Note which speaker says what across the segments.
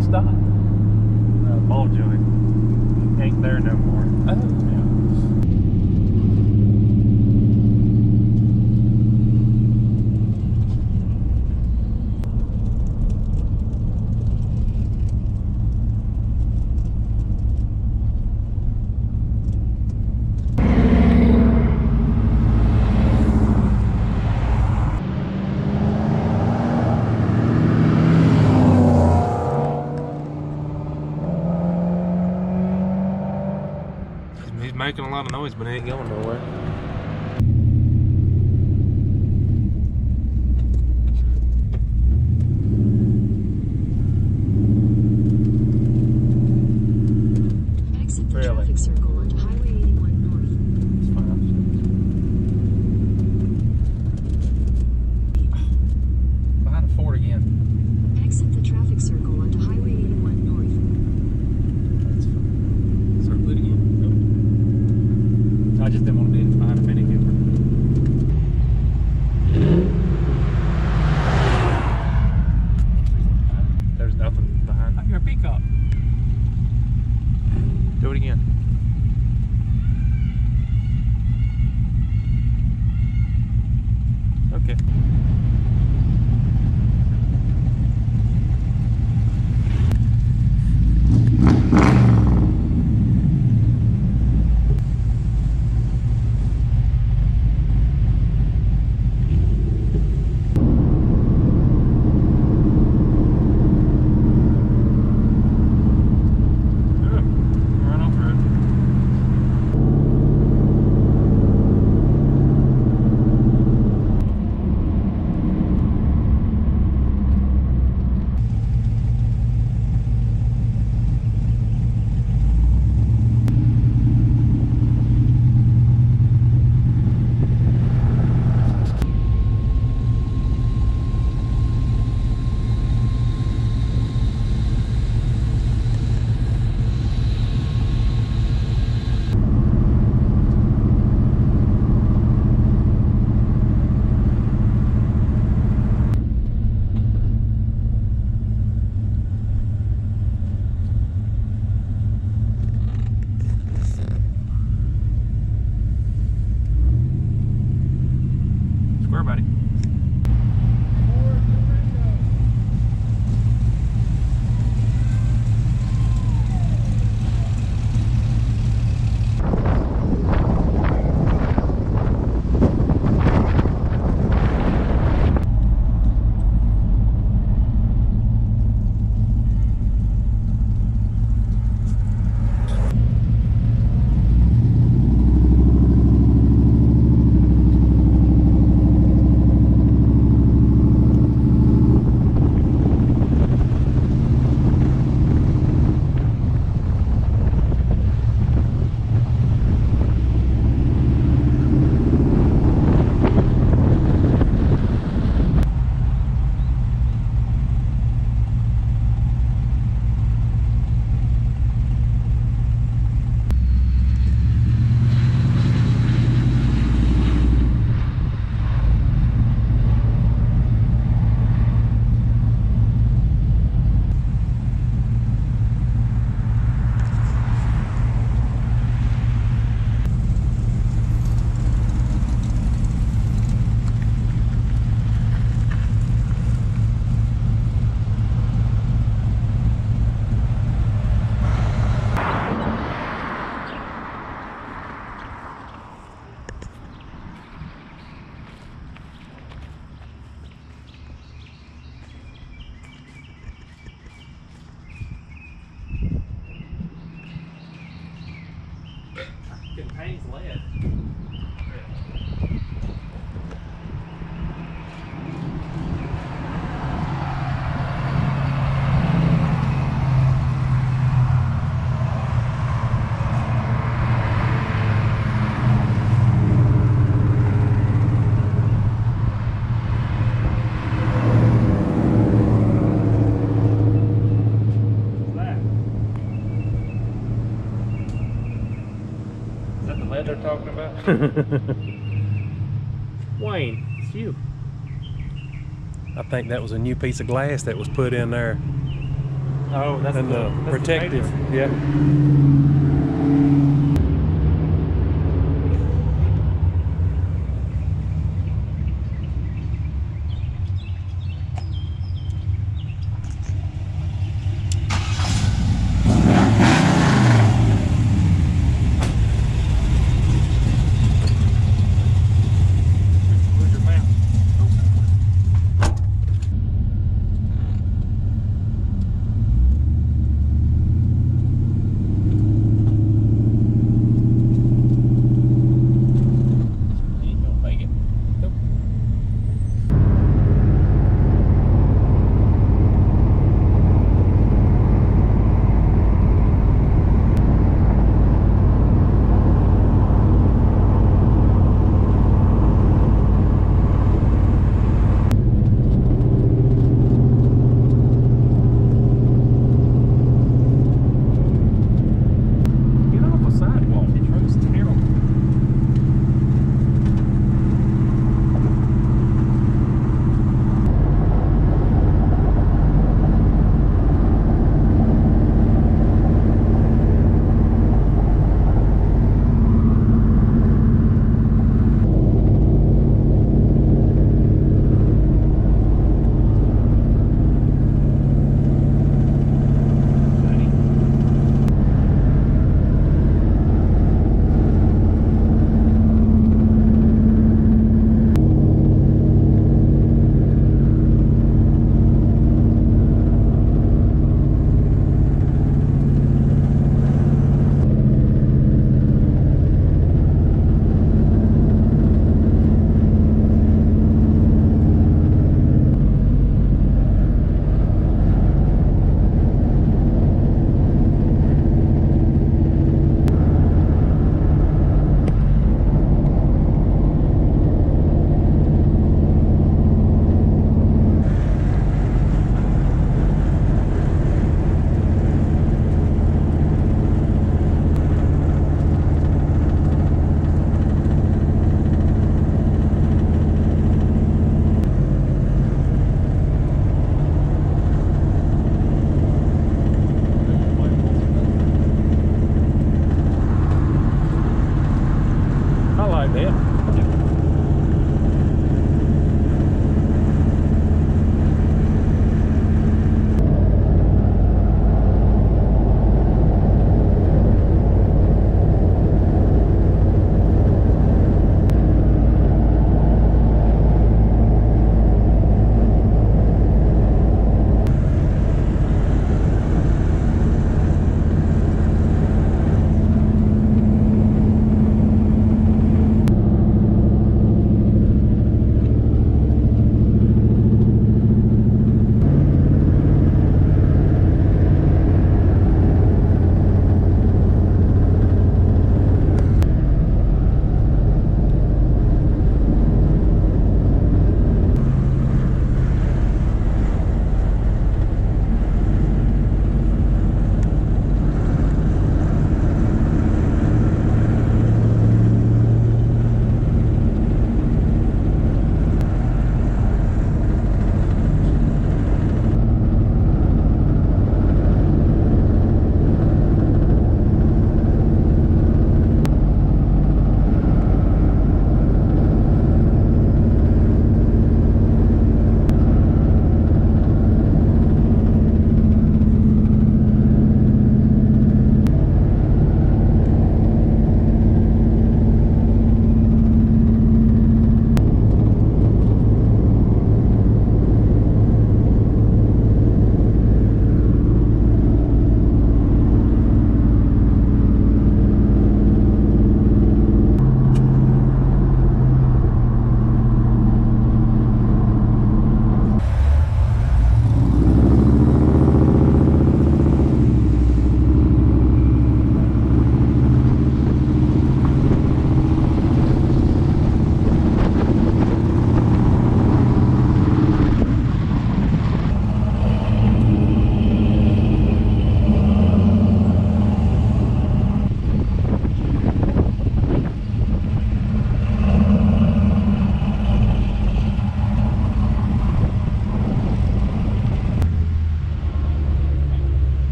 Speaker 1: stop?
Speaker 2: Uh, ball joint. Ain't there no more.
Speaker 1: Oh.
Speaker 2: Yeah.
Speaker 1: He's making a lot of noise, but it ain't going nowhere. Lead. What's that? Is that the talking about? Wayne, it's you. I think that was a new piece of glass that was put in there. Oh, that's
Speaker 2: and
Speaker 1: the,
Speaker 2: the
Speaker 1: that's
Speaker 2: protective.
Speaker 1: paper.
Speaker 2: yeah.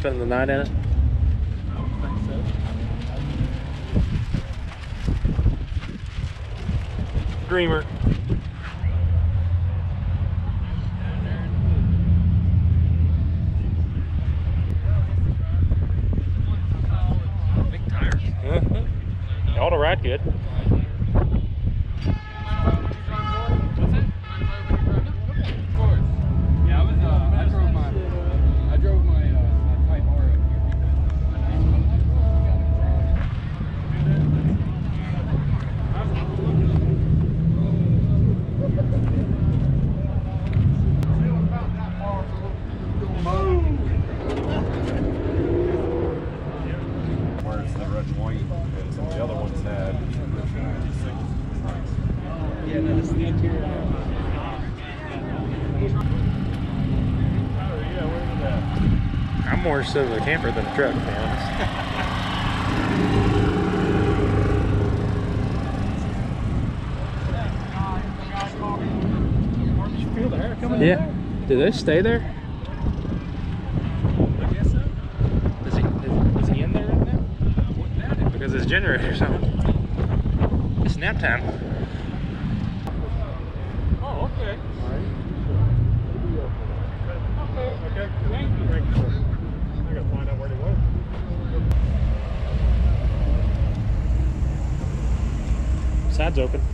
Speaker 1: Spending the night in it? Dreamer. Big tires. Ought to ride good.
Speaker 3: Yeah, I was. Uh, I drove my. I drove my uh, my Type R up here
Speaker 4: Where it's the red and white, and some of the other ones had.
Speaker 5: Yeah, no, this is the interior.
Speaker 1: I'm more so of a camper than a truck, to be honest.
Speaker 5: Feel the air coming
Speaker 1: Yeah. Do they stay there?
Speaker 5: I guess so.
Speaker 1: Is he, is, is he in there right now? Because his generator's on. It's nap time.
Speaker 5: Oh, okay. Okay, okay. Thank you. I gotta find out where they went.
Speaker 1: Side's open.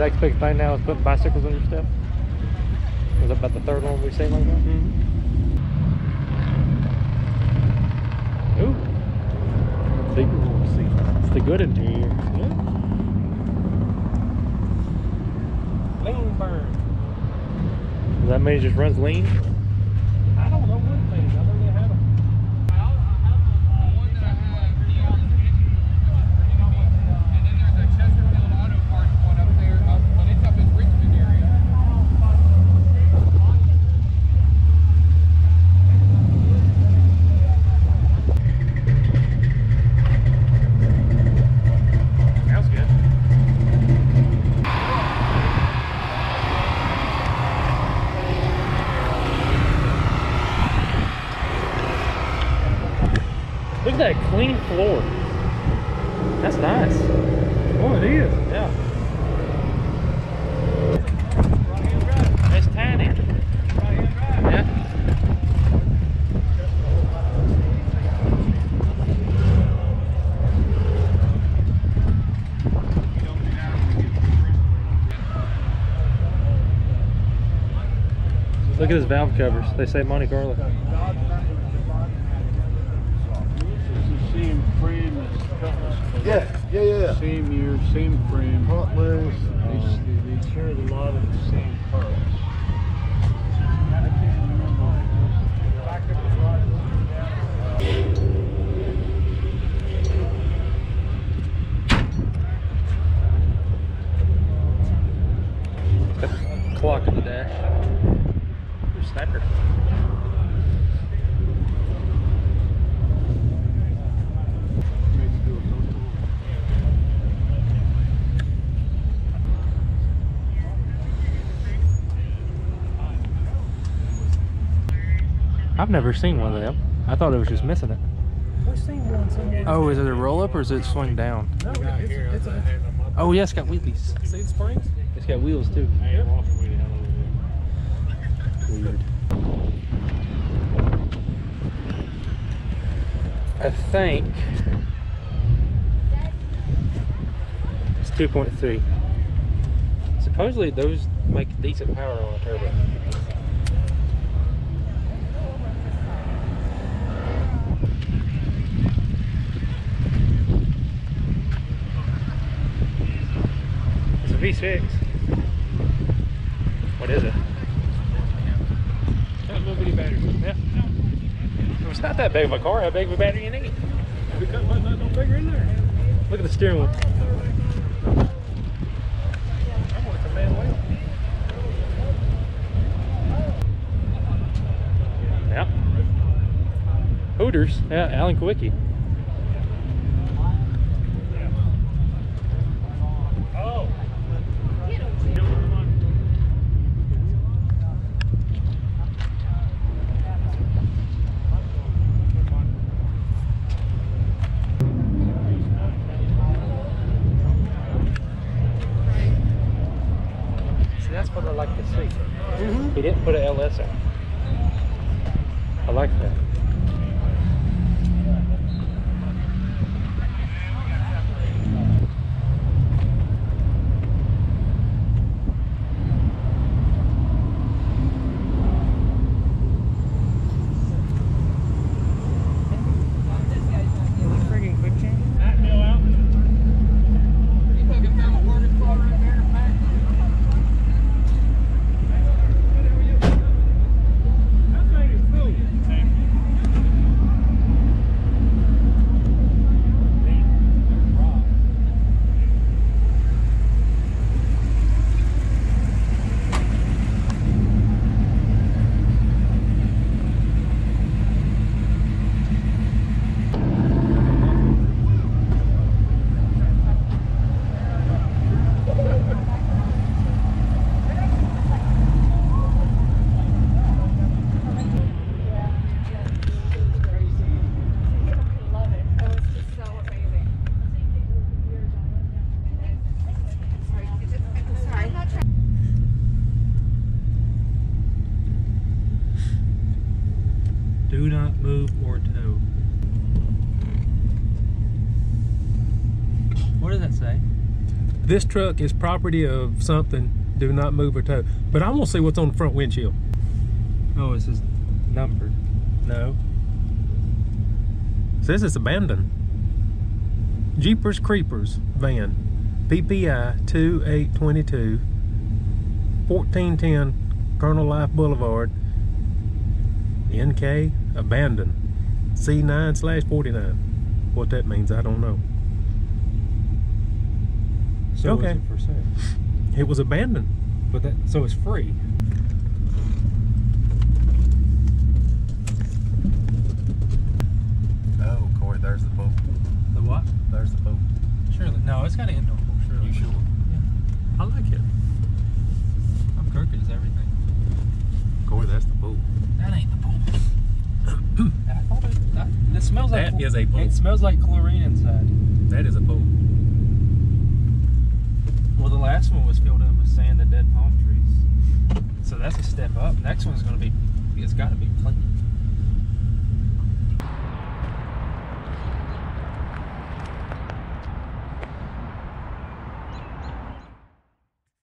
Speaker 1: Next big thing now is putting bicycles on your stuff? Was that about the third one we've seen like that? Mm-hmm. Ooh. It's the, it's the good interior.
Speaker 5: Lean burn.
Speaker 1: Does that mean it just runs lean?
Speaker 5: I don't know what things. I don't know how to.
Speaker 3: And then there's a Chesterfield Auto Parts one up there, up, and it's up in Richmond area.
Speaker 1: Sounds good. Look at that clean floor. That's nice. Oh, it is. Yeah. Tiny. Yeah. Look at his valve covers. They say Monte Carlo.
Speaker 6: Same frame as Cutlass.
Speaker 7: Yeah, yeah, yeah.
Speaker 6: Same year, same frame.
Speaker 7: Huntleys.
Speaker 6: They, s- they, they shared a lot of the same parts.
Speaker 1: Clock in the dash. Ooh, sniper. I've never seen one of them. I thought it was just missing it.
Speaker 5: We've seen one somewhere.
Speaker 1: Oh, is it a roll up or is it swing down?
Speaker 5: No, it's, it's a.
Speaker 1: Oh, yeah, it's got wheelies.
Speaker 5: See the springs?
Speaker 1: It's got wheels too.
Speaker 5: Yep.
Speaker 1: Weird. I think it's 2.3. Supposedly those make decent power on a turbo. V6. What is it?
Speaker 5: That little bitty battery.
Speaker 1: Yeah. It's not that big of a car. How big of a battery you need?
Speaker 5: We got one no bigger in there.
Speaker 1: Look at the steering wheel.
Speaker 5: I want it to man wheel.
Speaker 1: Yeah. Hooters. Yeah, Alan Kulwicki.
Speaker 2: This truck is property of something. Do not move or tow. But I want to see what's on the front windshield.
Speaker 1: Oh, it says numbered.
Speaker 2: No. says it's abandoned. Jeepers Creepers van. PPI 2822 1410 Colonial Life Boulevard. NK abandoned. C9 slash 49. What that means, I don't know.
Speaker 1: So
Speaker 2: Okay.
Speaker 1: is it for sale?
Speaker 2: It was abandoned.
Speaker 1: But that so it's free.
Speaker 4: Oh, Corey, there's the boat.
Speaker 1: The what?
Speaker 4: There's the boat.
Speaker 1: Surely. No, it's got an indoor pool, surely.
Speaker 4: You sure? Yeah.
Speaker 2: I like it.
Speaker 1: I'm crooked as everything.
Speaker 4: Corey, that's the boat.
Speaker 1: That ain't the pool. I thought it, that, it smells like
Speaker 2: That is a pool.
Speaker 1: It smells like chlorine inside.
Speaker 2: That is a pool.
Speaker 1: Well, the last one was filled in with sand and dead palm trees. So that's a step up. Next one's gonna be, it's got to be clean.